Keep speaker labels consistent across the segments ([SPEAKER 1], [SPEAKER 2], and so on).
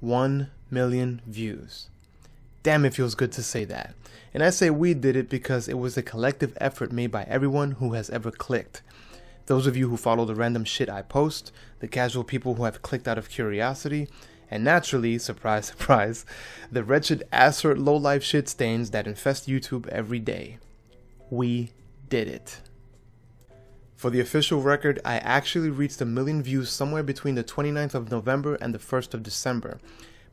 [SPEAKER 1] 1 million views. Damn, it feels good to say that. And I say we did it because it was a collective effort made by everyone who has ever clicked. Those of you who follow the random shit I post, the casual people who have clicked out of curiosity, and naturally, surprise, surprise, the wretched assert low-life shit stains that infest YouTube every day. We did it. For the official record, I actually reached a million views somewhere between the 29th of November and the 1st of December,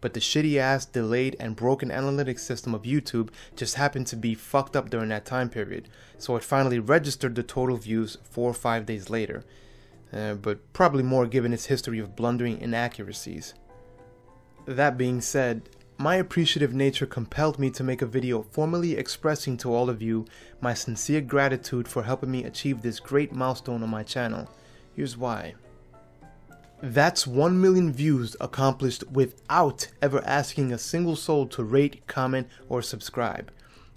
[SPEAKER 1] but the shitty ass, delayed, and broken analytics system of YouTube just happened to be fucked up during that time period, so it finally registered the total views 4 or 5 days later, uh, but probably more given its history of blundering inaccuracies. That being said, my appreciative nature compelled me to make a video formally expressing to all of you my sincere gratitude for helping me achieve this great milestone on my channel. Here's why. That's 1 million views accomplished without ever asking a single soul to rate, comment, or subscribe.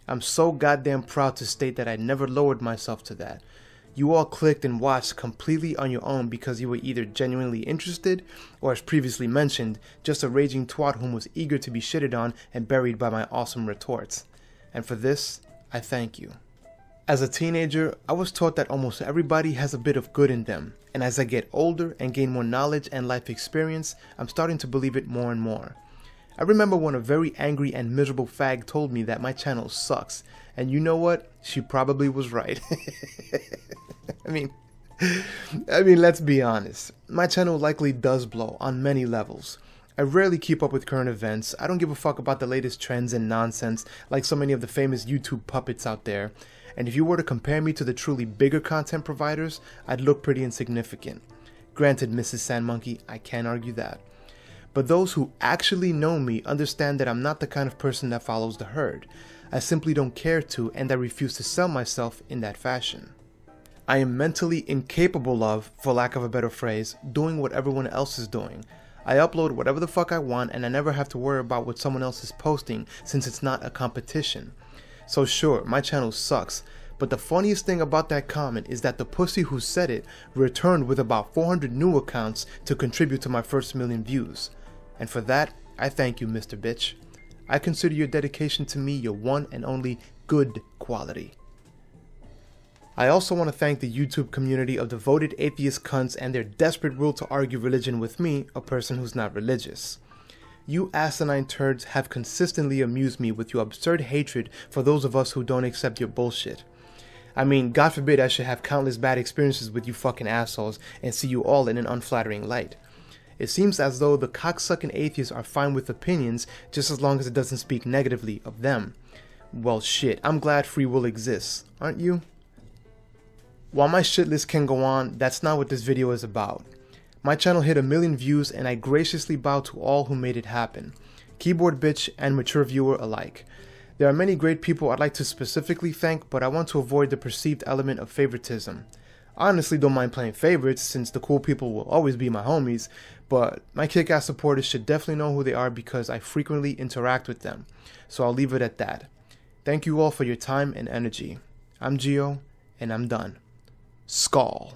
[SPEAKER 1] I'm so goddamn proud to state that I never lowered myself to that. You all clicked and watched completely on your own because you were either genuinely interested, or as previously mentioned, just a raging twat whom was eager to be shitted on and buried by my awesome retorts. And for this, I thank you. As a teenager, I was taught that almost everybody has a bit of good in them, and as I get older and gain more knowledge and life experience, I'm starting to believe it more and more. I remember when a very angry and miserable fag told me that my channel sucks, and you know what? She probably was right. I mean, I mean, let's be honest. My channel likely does blow on many levels. I rarely keep up with current events. I don't give a fuck about the latest trends and nonsense like so many of the famous YouTube puppets out there. And if you were to compare me to the truly bigger content providers, I'd look pretty insignificant. Granted, Mrs. Sandmonkey, I can't argue that. But those who actually know me understand that I'm not the kind of person that follows the herd. I simply don't care to, and I refuse to sell myself in that fashion. I am mentally incapable of, for lack of a better phrase, doing what everyone else is doing. I upload whatever the fuck I want and I never have to worry about what someone else is posting since it's not a competition. So sure, my channel sucks, but the funniest thing about that comment is that the pussy who said it returned with about 400 new accounts to contribute to my first million views. And for that, I thank you, Mr. Bitch. I consider your dedication to me your one and only good quality. I also want to thank the YouTube community of devoted atheist cunts and their desperate will to argue religion with me, a person who's not religious. You asinine turds have consistently amused me with your absurd hatred for those of us who don't accept your bullshit. I mean, God forbid I should have countless bad experiences with you fucking assholes and see you all in an unflattering light. It seems as though the cocksucking atheists are fine with opinions just as long as it doesn't speak negatively of them. Well, shit, I'm glad free will exists, aren't you? While my shit list can go on, that's not what this video is about. My channel hit a million views and I graciously bow to all who made it happen. Keyboard bitch and mature viewer alike. There are many great people I'd like to specifically thank, but I want to avoid the perceived element of favoritism. I honestly don't mind playing favorites since the cool people will always be my homies, but my kick-ass supporters should definitely know who they are because I frequently interact with them. So I'll leave it at that. Thank you all for your time and energy. I'm Geo, and I'm done. Skull.